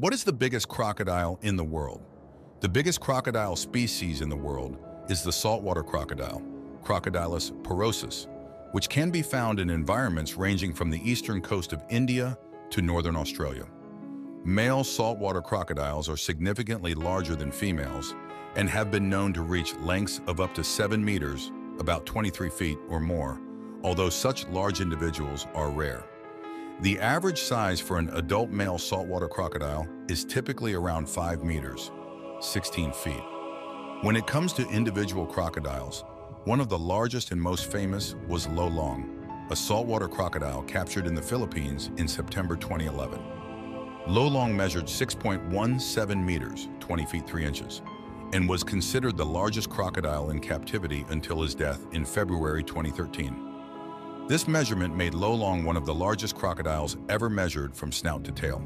What is the biggest crocodile in the world? The biggest crocodile species in the world is the saltwater crocodile, Crocodylus porosus, which can be found in environments ranging from the eastern coast of India to northern Australia. Male saltwater crocodiles are significantly larger than females and have been known to reach lengths of up to 7 meters, about 23 feet or more, although such large individuals are rare. The average size for an adult male saltwater crocodile is typically around 5 meters, 16 feet. When it comes to individual crocodiles, one of the largest and most famous was Lolong, a saltwater crocodile captured in the Philippines in September 2011. Lolong measured 6.17 meters, 20 feet 3 inches, and was considered the largest crocodile in captivity until his death in February 2013. This measurement made Lolong one of the largest crocodiles ever measured from snout to tail.